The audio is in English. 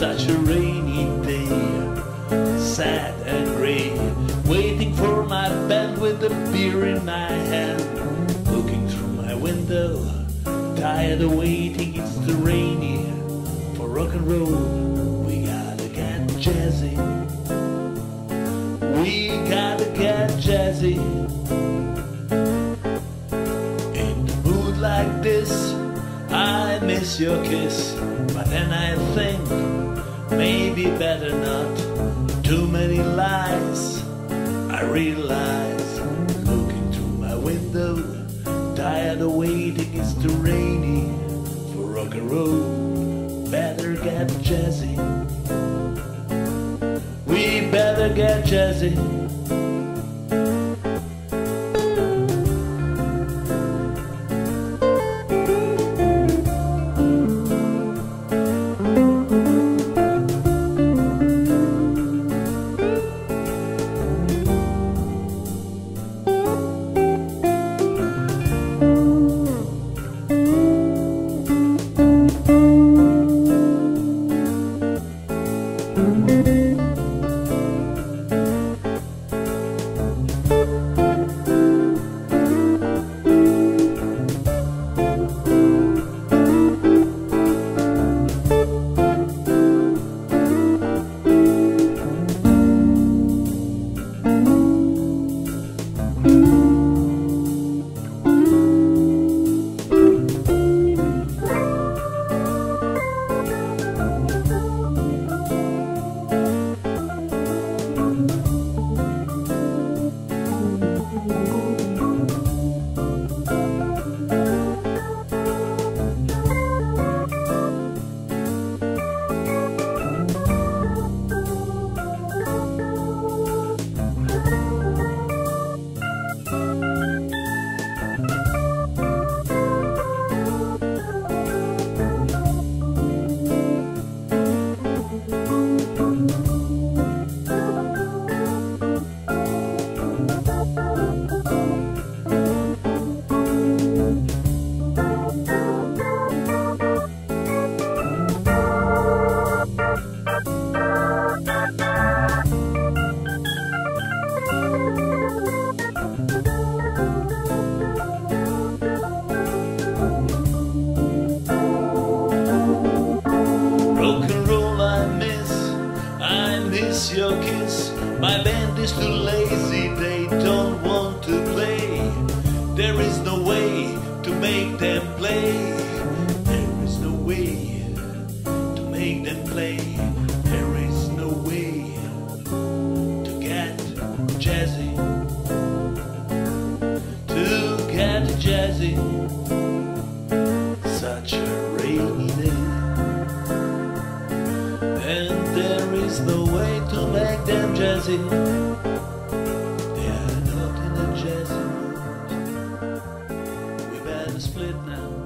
such a rainy day, sad and gray, waiting for my band with a beer in my hand, looking through my window, tired of waiting. It's too rainy for rock and roll. We gotta get jazzy. We gotta get jazzy. In the mood like this, I miss your kiss, but then I think maybe better not. Too many lies, I realize. Looking through my window, tired of waiting, it's too rainy for rock and roll. Better get jazzy. We better get jazzy. Your kiss. My band is too lazy, they don't want to play. There is no way to make them play. There is no way to make them play. There is no way to get jazzy. To get jazzy. Such a rainy day. And there is no way make them jazzy. They are not in a jazzy mood. We better split now.